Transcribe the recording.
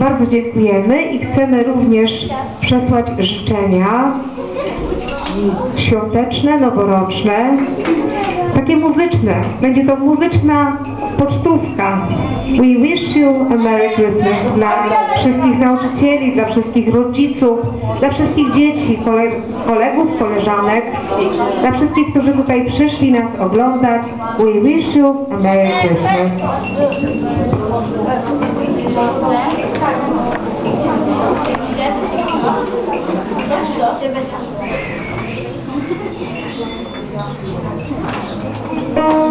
Bardzo dziękujemy i chcemy również przesłać życzenia świąteczne, noworoczne, takie muzyczne. Będzie to muzyczna pocztówka. We wish you a Merry Christmas dla wszystkich nauczycieli, dla wszystkich rodziców, dla wszystkich dzieci, kole kolegów, koleżanek, dla wszystkich, którzy tutaj przyszli nas oglądać. We wish you a Merry Christmas. Thank